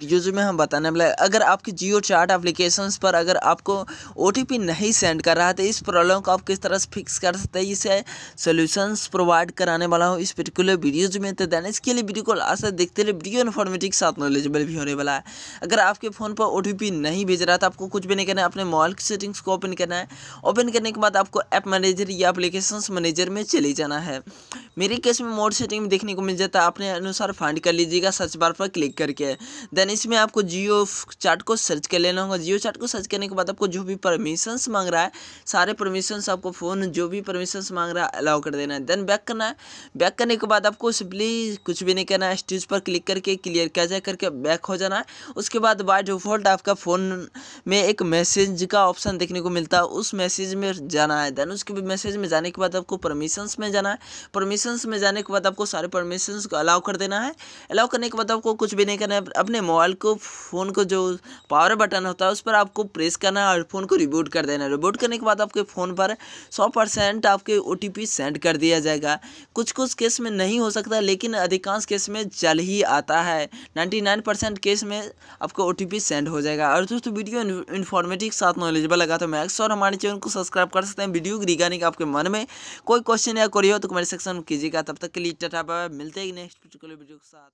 Video में हम बताने वाले अगर आपकी जियो चार्ट एप्लीकेशंस पर अगर आपको ओटीपी नहीं सेंड कर रहा है तो इस प्रॉब्लम को आप किस तरह से फिक्स कर सकते हैं? इसे सोल्यूशंस प्रोवाइड कराने वाला हूँ इस पर्टिकुलर वीडियोज़ में। तो देन इसके लिए वीडियो को लास्ट देखते रहे वीडियो इन्फॉर्मेटिव साथ नॉलेजेबल भी होने वाला है। अगर आपके फ़ोन पर ओटीपी नहीं भेज रहा तो आपको कुछ भी नहीं करना है। अपने मोबाइल की सेटिंग्स को ओपन करना है। ओपन करने के बाद आपको ऐप मैनेजर या एप्लीकेशन मैनेजर में चले जाना है। मेरे केस में मोड सेटिंग में देखने को मिल जाता है, अपने अनुसार फाइंड कर लीजिएगा सर्च बार पर क्लिक करके। देन इसमें आपको जियो चार्ट को सर्च कर लेना होगा। जियो चार्ट को सर्च करने के बाद आपको जो भी परमिशंस मांग रहा है, सारे परमिशंस आपको फ़ोन जो भी परमिशंस मांग रहा है अलाउ कर देना है। देन बैक करना है। बैक करने के बाद आपको सिंपली कुछ भी नहीं करना है। स्टेज पर क्लिक करके क्लियर कर जाए करके बैक हो जाना है। उसके बाद बाय डिफ़ॉल्ट आपका फ़ोन में एक मैसेज का ऑप्शन देखने को मिलता है। उस मैसेज में जाना है। देन उसके मैसेज में जाने के बाद आपको परमिशंस में जाना है। परमिशंस में जाने के बाद आपको सारे परमिशंस को अलाउ कर देना है। अलाउ करने के बाद आपको कुछ भी नहीं करना है। अपने मोबाइल को फ़ोन को जो पावर बटन होता है, उस पर आपको प्रेस करना है और फ़ोन को रिबूट कर देना है। रिबूट करने के बाद आपके फ़ोन पर सौ परसेंट आपके ओटीपी सेंड कर दिया जाएगा। कुछ कुछ केस में नहीं हो सकता, लेकिन अधिकांश केस में चल ही आता है। नाइन्टी केस में आपको ओ सेंड हो जाएगा। और दोस्तों वीडियो इन्फॉर्मेटिव साथ नॉलेजेबल लगा तो मैक्स और हमारे चैनल को सब्सक्राइब कर सकते हैं। वीडियो रिगार्डिंग आपके मन में, कोई क्वेश्चन या कोई हो तो कमेंट सेक्शन कीजिएगा तब तक के लिए टाटा बाय मिलते हैं नेक्स्ट वीडियो के साथ।